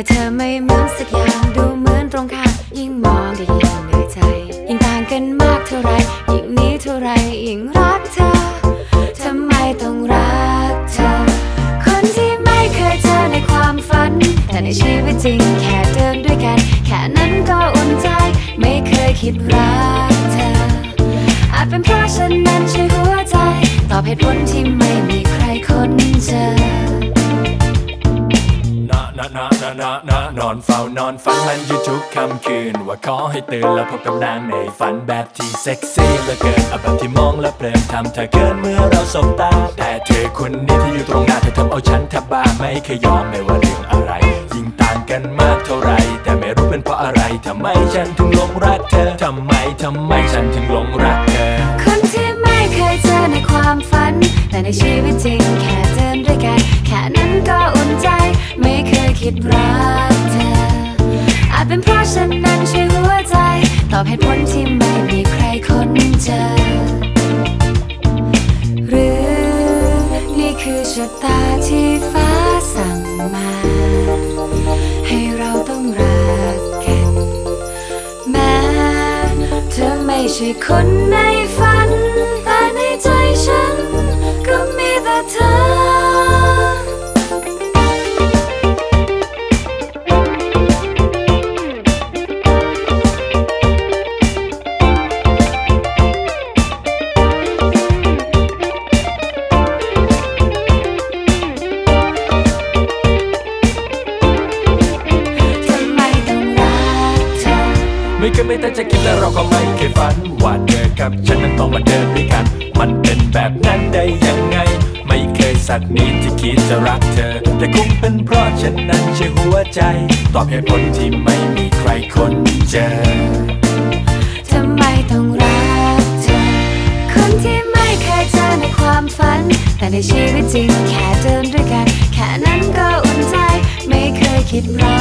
แต่เธอไม่เหมือนสักอย่างดูเหมือนตรงข้ามยิ่งมองก็ยิ่งเหนื่อยใจ ยิ่งต่างกันมากเท่าไรยิ่งนี้เท่าไรยิ่งรักเธอทำไมต้องรักเธอ คนที่ไม่เคยเจอในความฝัน แต่ในชีวิตจริงแค่เดินด้วยกัน แค่นั้นก็อุ่นใจ ไม่เคยคิดรักเธออาจเป็นเพราะฉันนั้นใช่หัวใจ ตอบเหตุผลที่ นะนอนเฝ้านอนฝันมันอยู่ทุกค่ำคืน ว่าขอให้ตื่นแล้วพบกับนางในฝันแบบที่เซ็กซี่เหลือเกินเอาแบบที่มองแล้วเพลินทำเธอเกินเมื่อเราสบตา แต่เธอคนนี้ที่อยู่ตรงหน้าเธอทำเอาฉันแทบบ้าไม่เคยยอมไม่ว่าเรื่องอะไร ยิ่งต่างกันมากเท่าไรแต่ไม่รู้เป็นเพราะอะไรทำไมฉันถึงหลงรักเธอทำไมทำไมฉันถึงหลงรักเธอคนที่ไม่เคยเจอในความฝัน แต่ในชีวิตจริงแค่ อบเหตุผลที่ไม่มีใครค้นเจอ หรือนี่คือชะตาที่ฟ้าสั่งมา ให้เราต้องรักกันแม้เธอไม่ใช่คนในฝัน ไม่เคยไม่ตั้งใจคิดและเราก็ไม่เคยฝันว่าเธอกับฉันนั้นต้องมาเดินด้วยกัน มันเป็นแบบนั้นได้ยังไง ไม่เคยสักนิดที่คิดจะรักเธอ แต่คงเป็นเพราะฉันนั้นใช่หัวใจ ตอบเหตุผลที่ไม่มีใครคนเจอทำไมต้องรักเธอ คนที่ไม่เคยเจอในความฝัน แต่ในชีวิตจริงแค่เดินด้วยกัน แค่นั้นก็อุ่นใจ ไม่เคยคิดรัก